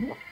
Mm-hmm.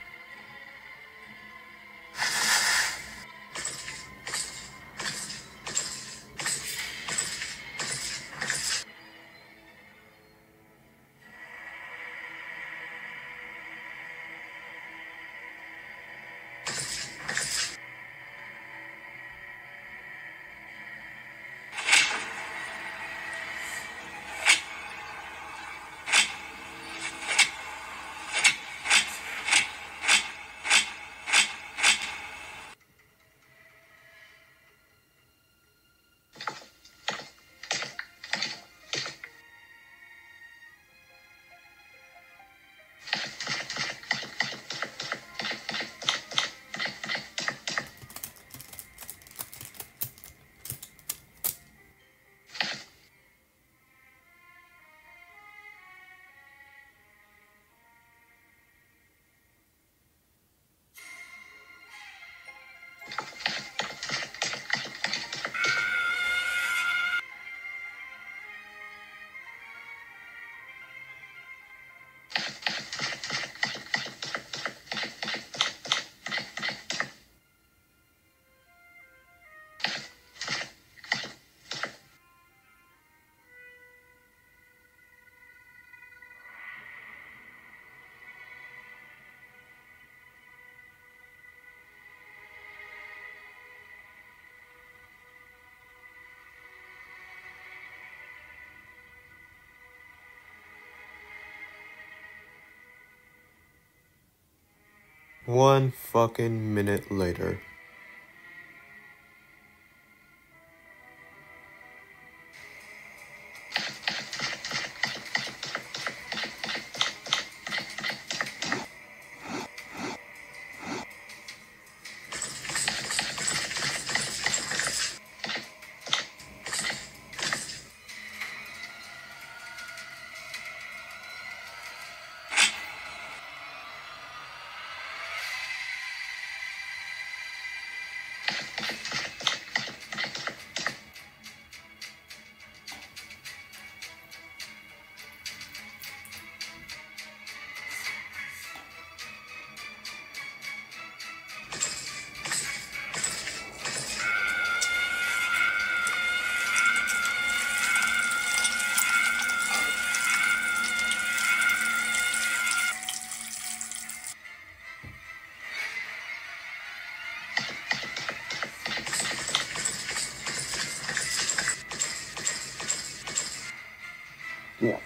One fucking minute later. Yeah.